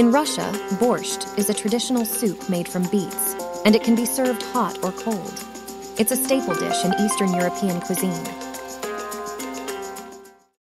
In Russia, borscht is a traditional soup made from beets, and it can be served hot or cold. It's a staple dish in Eastern European cuisine.